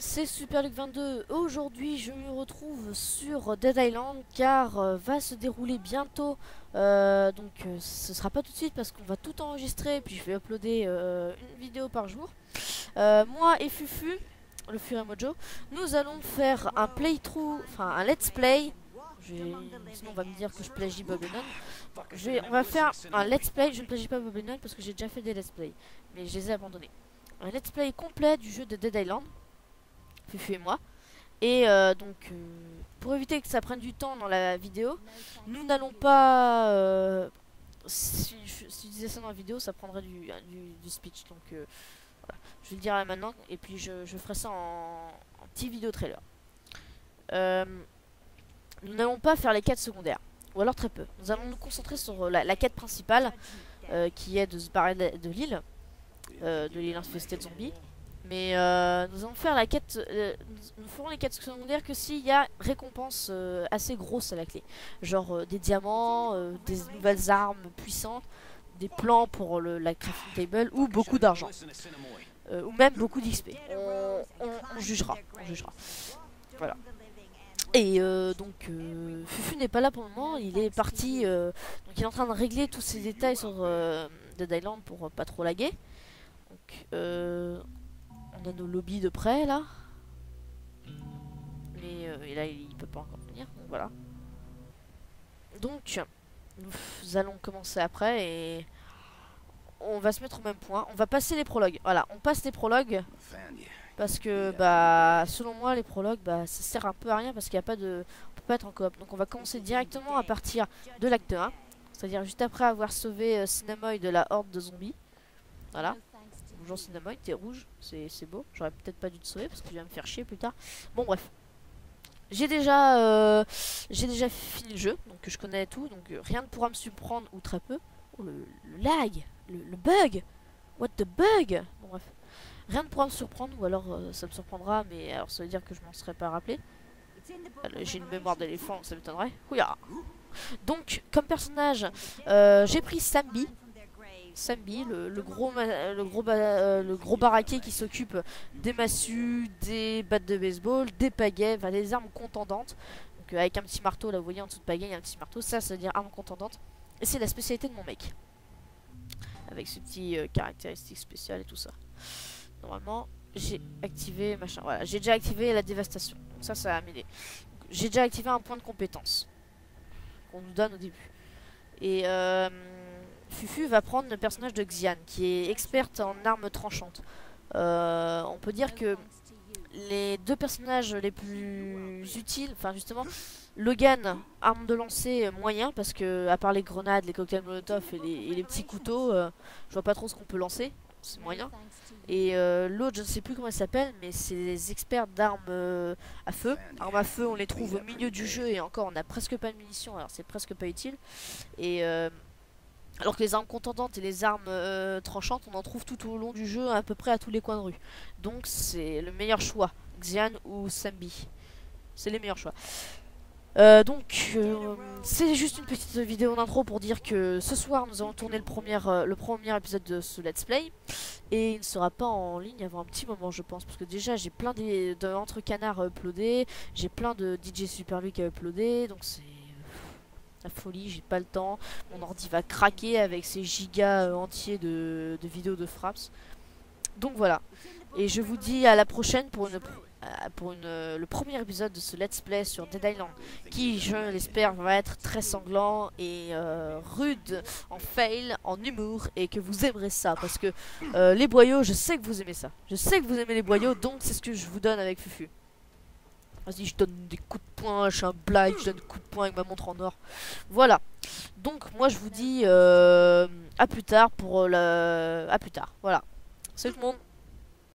c'est SuperLuc22. Aujourd'hui, je me retrouve sur Dead Island car euh, va se dérouler bientôt. Euh, donc, euh, ce sera pas tout de suite parce qu'on va tout enregistrer puis je vais uploader une vidéo par jour. moi et Fufu, le Fury Mojo, nous allons faire un playthrough, enfin un let's play. Sinon, on va me dire que je plagie Bob on va faire un let's play. Je ne plagie pas Bob parce que j'ai déjà fait des let's play, mais je les ai abandonnés un let's play complet du jeu de Dead Island. Fufu et moi. Et euh, donc, euh, pour éviter que ça prenne du temps dans la vidéo, nous n'allons pas... Euh, si, je disais ça dans la vidéo, ça prendrait du, du, speech. Donc, voilà. Je le dire maintenant. Et puis, je, ferai ça en, petit vidéo trailer. nous n'allons pas faire les quêtes secondaires. Ou alors très peu. Nous allons nous concentrer sur la, quête principale, qui est de se barrer de l'île. De l'île infestée de zombies. Mais euh, nous allons faire la quête. Euh, nous ferons les quêtes secondaires que s'il y a récompense euh, assez grosse à la clé. Genre des diamants, des nouvelles armes puissantes, des plans pour le, la crafting table ou beaucoup d'argent. ou même beaucoup d'XP. On, jugera. On jugera. Voilà. Et donc Fufu n'est pas là pour le moment, il est parti, donc il est en train de régler tous ces détails sur Dead Island pour pas trop laguer. Donc on a nos lobbies de près là. Mais euh, là il peut pas encore venir. Donc voilà. Donc nous allons commencer après et on va se mettre au même point. On va passer les prologues. Voilà, on passe les prologues. Parce que bah selon moi les prologues bah ça sert un peu à rien parce qu'il n'y a pas de. On peut pas être en coop. Donc on va commencer directement à partir de l'acte 1. C'est-à-dire juste après avoir sauvé euh, de la horde de zombies. Voilà. Bonjour Cinnamon, t'es rouge, c'est beau. J'aurais peut-être pas dû te sauver parce que je vais me faire chier plus tard. Bon bref. J'ai déjà, euh, déjà fini le jeu, donc je connais tout, donc euh, rien ne pourra me surprendre ou très peu. Oh le, lag, le, bug, what the bug? Bon bref, rien ne pourra me surprendre ou alors euh, ça me surprendra, mais alors ça veut dire que je m'en serais pas rappelé. J'ai une mémoire d'éléphant, ça m'étonnerait. Donc comme personnage, j'ai pris Sambi, Sambi, le, gros, le, gros euh, le gros baraquet qui s'occupe des massues, des battes de baseball, des pagaies, enfin des armes contendantes. Donc euh, avec un petit marteau, là vous voyez en dessous de pagaie, il y a un petit marteau, ça, ça veut dire arme contendante. Et c'est la spécialité de mon mec. Avec ce petit euh, caractéristique spécial et tout ça. Normalement, j'ai activé machin. Voilà, j'ai déjà activé la dévastation. Donc ça, ça va m'aider. J'ai déjà activé un point de compétence qu'on nous donne au début. Et euh, Fufu va prendre le personnage de Xian, qui est experte en armes tranchantes. Euh, on peut dire que les deux personnages les plus utiles, enfin justement, Logan, arme de lancer moyen, parce que à part les grenades, les cocktails molotov et les, petits couteaux, euh, je vois pas trop ce qu'on peut lancer, c'est moyen. Et euh, l'autre, je ne sais plus comment elle s'appelle, mais c'est des experts d'armes à feu. Armes à feu, on les trouve au milieu du jeu et encore, on n'a presque pas de munitions, alors c'est presque pas utile. Et alors que les armes contendantes et les armes euh, tranchantes, on en trouve tout au long du jeu, à peu près à tous les coins de rue. Donc c'est le meilleur choix. Xian ou Sambi. C'est les meilleurs choix. Euh, donc, euh, c'est juste une petite vidéo d'intro pour dire que ce soir, nous allons tourner le premier, le premier épisode de ce Let's Play. Et il ne sera pas en ligne avant un petit moment, je pense. Parce que déjà, j'ai plein d'entre canards à uploader. J'ai plein de DJ Super Luke à uploader. Donc c'est folie, j'ai pas le temps. Mon ordi va craquer avec ces gigas euh, entiers de, vidéos de fraps. Donc voilà. Et je vous dis à la prochaine pour euh, euh, le premier épisode de ce let's play sur Dead Island qui je l'espère va être très sanglant et rude en fail, en humour et que vous aimerez ça parce que les boyaux je sais que vous aimez ça je sais que vous aimez les boyaux donc c'est ce que je vous donne avec Fufu Vas-y, je donne des coups de poing, je suis un blague, je donne des coups de poing avec ma montre en or. Voilà. Donc, moi, je vous dis euh, à plus tard pour le... À plus tard. Voilà. Salut tout le monde.